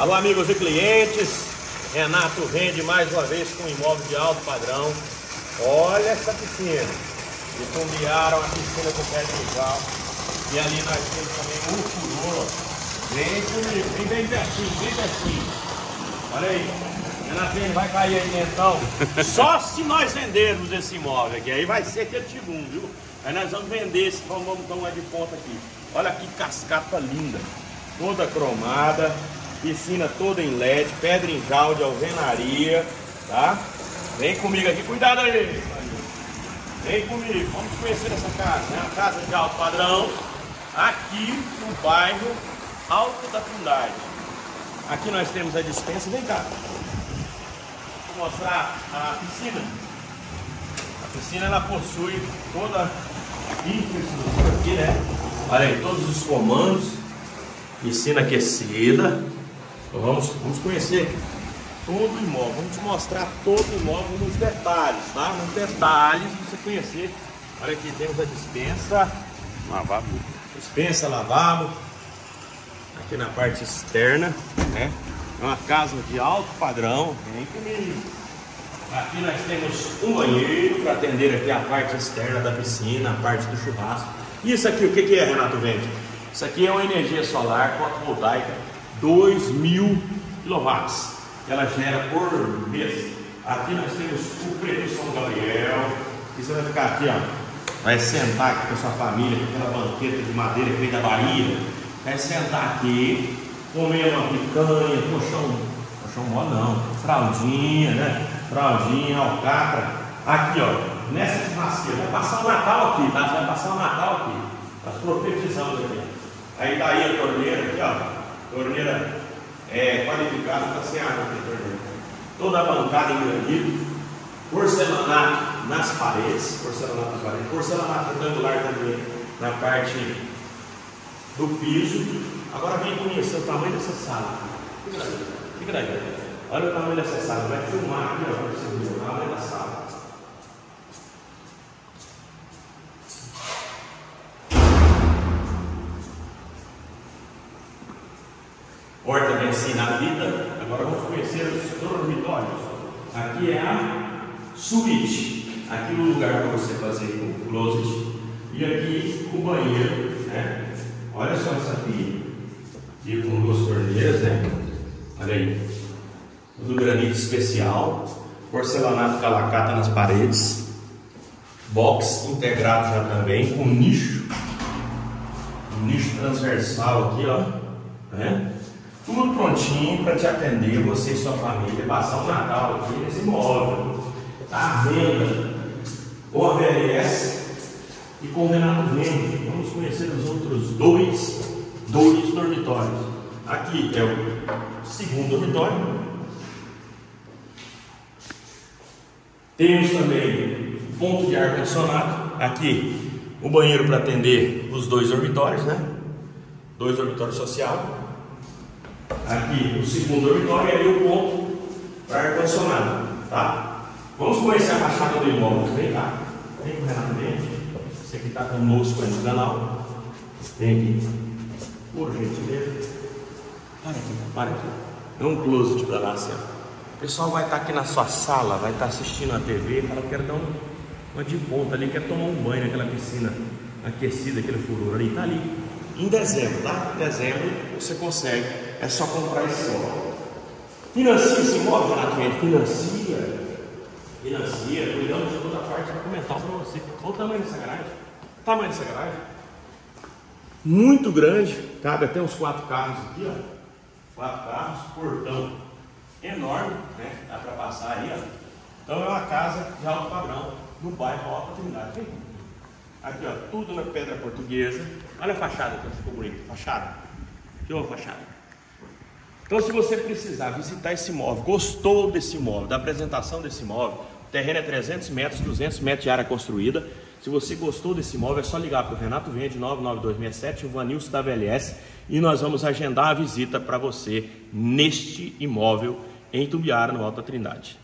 Alô, amigos e clientes. Renato vende mais uma vez com imóvel de alto padrão. Olha essa piscina. E combinaram a piscina com pedra de cal. E ali nós temos também um furor. Vem comigo, vem bem pertinho, bem pertinho. Olha aí. Renato, ele vai cair aí então. Só se nós vendermos esse imóvel aqui. Aí vai ser aquele tibum, viu? Aí nós vamos vender esse, vamos dar uma de ponta aqui. Olha que cascata linda. Toda cromada piscina toda em LED, pedra em cal de alvenaria, tá? Vem comigo aqui, cuidado aí! Vem comigo, vamos conhecer essa casa, né? Uma casa de alto padrão, aqui no bairro Alto da Trindade. Aqui nós temos a dispensa, vem cá. Vou mostrar a piscina. A piscina ela possui toda a infraestrutura aqui, né? Olha aí, todos os comandos, piscina aquecida, então vamos, vamos conhecer todo o imóvel, vamos te mostrar todo o imóvel nos detalhes, tá? Nos detalhes, para você conhecer. Olha aqui, temos a dispensa, lavabo, dispensa, lavabo, aqui na parte externa, né? É uma casa de alto padrão, vem comigo. Aqui nós temos um banheiro para atender aqui a parte externa da piscina, a parte do churrasco. Isso aqui, o que, que é, Renato Vende? Isso aqui é uma energia solar fotovoltaica 2 mil quilowatts ela gera por mês. Aqui nós temos o Preto São Gabriel, e você vai ficar aqui, ó, vai sentar aqui com a sua família, com aquela banqueta de madeira que vem da Bahia, vai sentar aqui, comer uma picanha, colchão, colchão mole não, fraldinha, né? Fraldinha, alcatra, aqui ó, nessa churrasqueira, vai passar o Natal aqui, tá? Vai passar o Natal aqui, nós profetizamos aqui. Aí tá aí a torneira aqui, ó, torneira é, qualificada para ser água de torneira. Toda a bancada em granito, porcelanato nas paredes, porcelanato nas paredes, porcelanato retangular também na parte do piso. Agora vem conhecer o tamanho dessa sala. Fica daí. Olha o tamanho dessa sala. Vai filmar aqui, ó, para você ver o tamanho da sala. Porta venci na vida. Agora vamos conhecer os dormitórios. Aqui é a suíte. Aqui o lugar para você fazer o closet. E aqui o banheiro, né? Olha só essa. Aqui com duas torneiras, né? Olha aí. Do granito especial. Porcelanato calacata nas paredes. Box integrado já também, com nicho. Um nicho transversal aqui, ó. Né? Tudo prontinho para te atender, você e sua família, passar o Natal aqui nesse imóvel. Está à venda com a VLS e com o Renato Vende. Vamos conhecer os outros dois, dois dormitórios. Aqui é o segundo dormitório. Temos também ponto de ar-condicionado. Aqui o banheiro para atender os dois dormitórios, né? Dois dormitórios social aqui o segundo dormitório e ali o ponto para ar-condicionado, tá? Vamos conhecer a fachada do imóvel. Vem cá. Vem com o Renato dentro. Você que está conosco aí no canal. Vem aqui. Por gentileza. Para aqui, para aqui. É um closet para lá, assim, O pessoal vai estar tá aqui na sua sala, vai estar tá assistindo a TV, fala, quero dar uma de ponta ali, quer tomar um banho naquela piscina aquecida, aquele furor ali, tá ali. Em dezembro, tá? Em dezembro você consegue é só comprar esse imóvel. Financia esse imóvel, Renato Financia. Financia, cuidando de toda a parte para comentar para você. Qual o tamanho dessa garagem? O tamanho dessa garagem? Muito grande, cabe até uns quatro carros aqui, ó. Quatro carros, portão enorme, né? Dá para passar aí, ó. Então é uma casa de alto padrão no bairro Alta Trindade. Aqui, ó, tudo na pedra portuguesa. Olha a fachada que ficou bonita, fachada. Que a fachada. Então, se você precisar visitar esse imóvel, gostou desse imóvel, da apresentação desse imóvel, o terreno é 300 metros, 200 metros de área construída. Se você gostou desse imóvel, é só ligar para o Renato Vende 99267, o Vanilson da VLS, e nós vamos agendar a visita para você neste imóvel em Tubiara, no Alta Trindade.